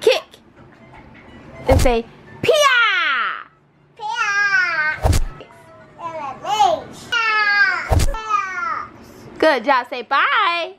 Kick. And say, Pia! Good job. Say bye.